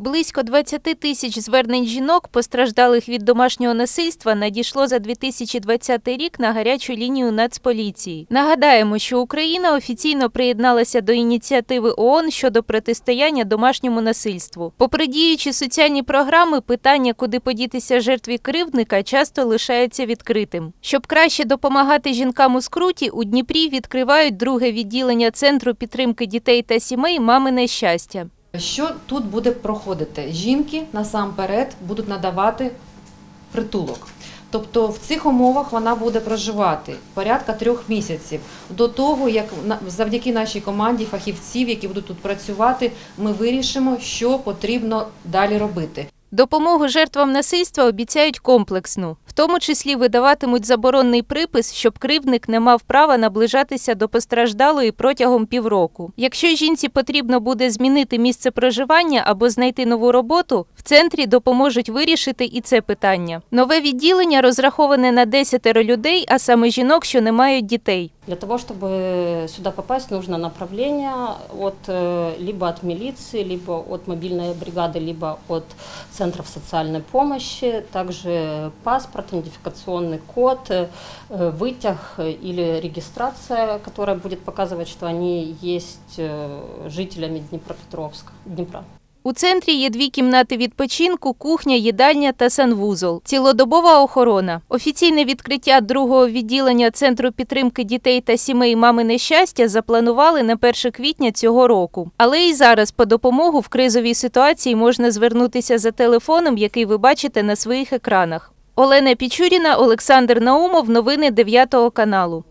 Близько 20 тисяч звернень жінок, постраждалих від домашнього насильства, надійшло за 2020 рік на гарячу лінію Нацполіції. Нагадаємо, що Україна офіційно приєдналася до ініціативи ООН щодо протистояння домашньому насильству. Попри діючі соціальні програми, питання, куди подітися жертві кривдника, часто лишається відкритим. Щоб краще допомагати жінкам у скруті, у Дніпрі відкривають друге відділення центру підтримки дітей та сімей Мамине щастя. Що тут буде проходити? Жінки насамперед будуть надавати притулок. Тобто в цих умовах вона буде проживати порядка трьох місяців. До того, як завдяки нашій команді фахівців, які будуть тут працювати, ми вирішимо, що потрібно далі робити. Допомогу жертвам насильства обіцяють комплексну, в тому числі видаватимуть заборонний припис, щоб кривдник не мав права наближатися до постраждалої протягом півроку. Якщо жінці потрібно буде змінити місце проживання або знайти нову роботу, в центрі допоможуть вирішити і це питання. Нове відділення розраховане на 10 людей, а саме жінок, що не мають дітей. Для того, чтобы сюда попасть, нужно направление от, э, либо от милиции, либо от мобильной бригады, либо от центров социальной помощи, также паспорт, идентификационный код, э, вытяг или регистрация, которая будет показывать, что они есть э, жителями Днепропетровска, Днепра. У центрі є дві кімнати відпочинку, кухня, їдальня та санвузол, цілодобова охорона. Офіційне відкриття другого відділення Центру підтримки дітей та сімей Мамине щастя запланували на 1 квітня цього року. Але і зараз по допомогу в кризовій ситуації можна звернутися за телефоном, який ви бачите на своїх екранах. Олена Пічуріна, Олександр Наумов. Новини 9 каналу.